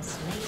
Double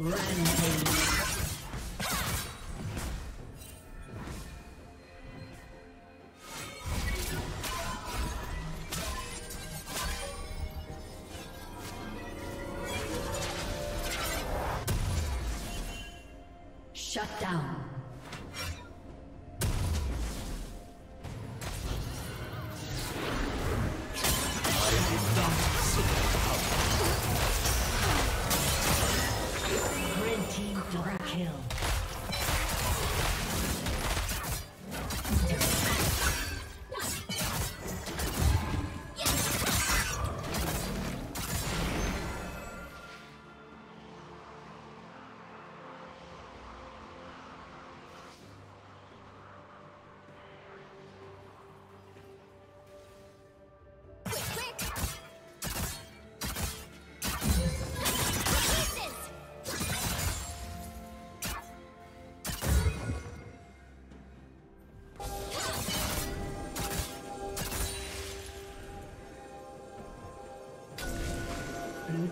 Rampage.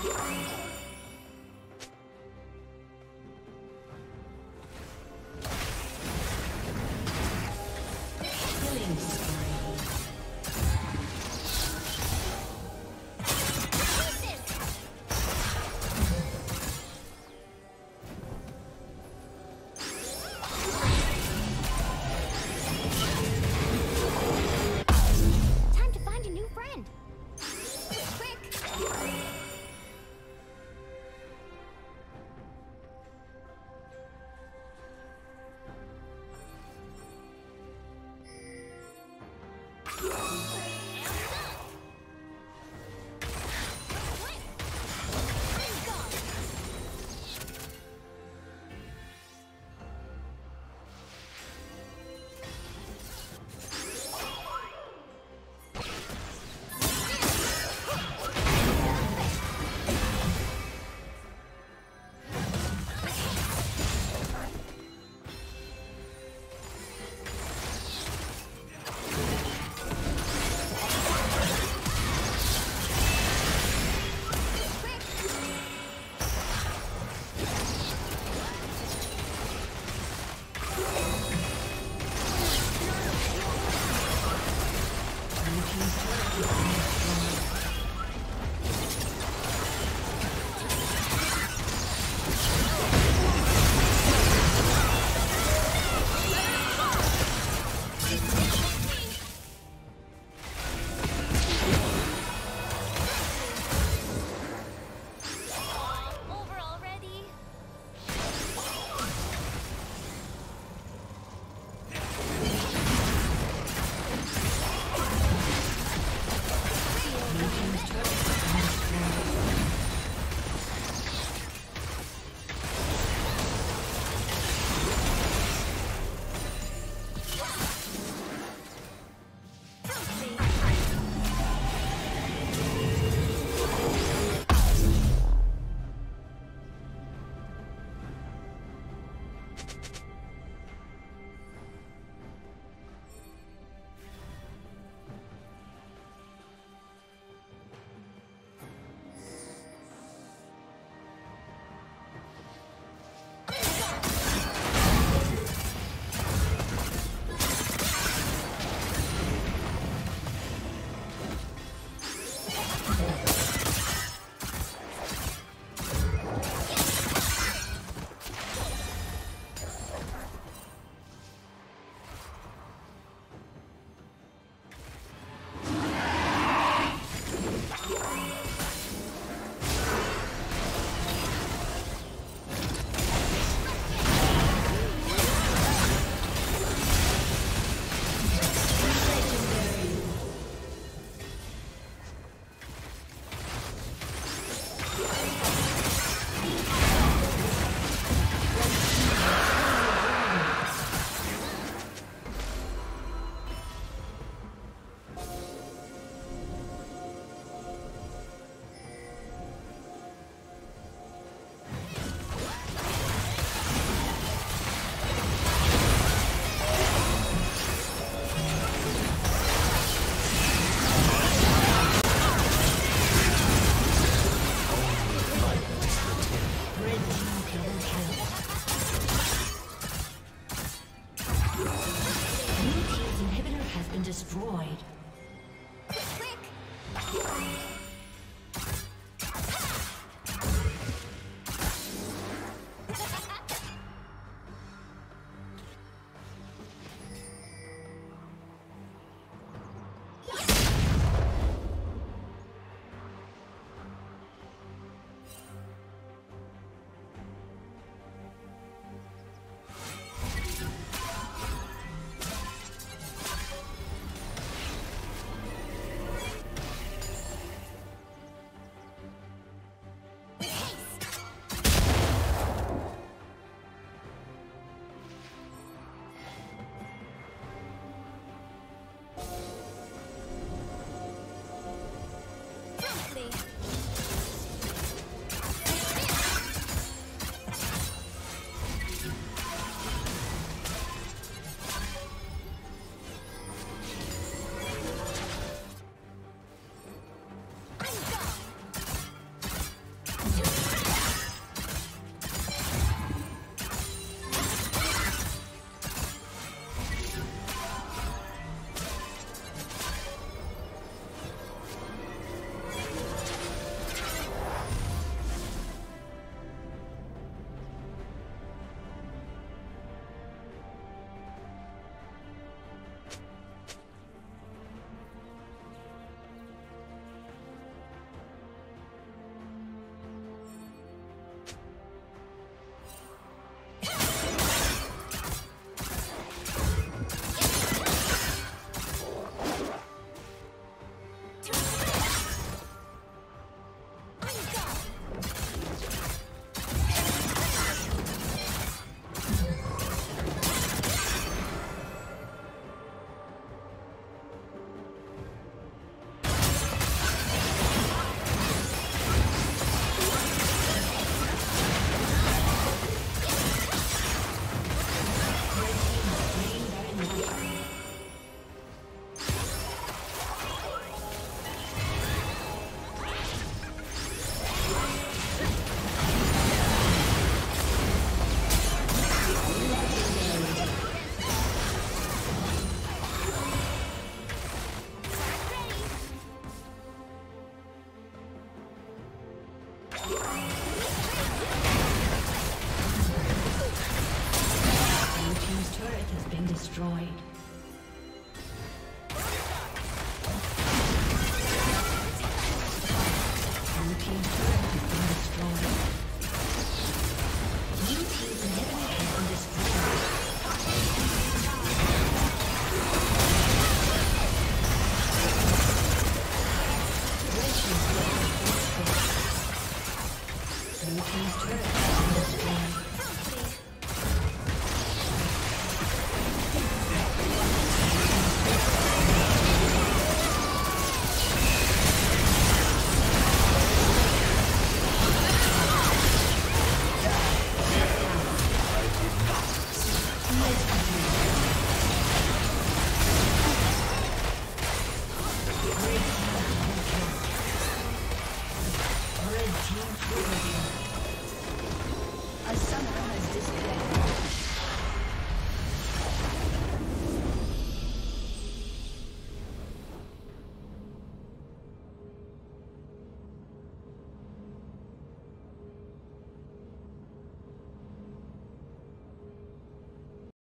Blue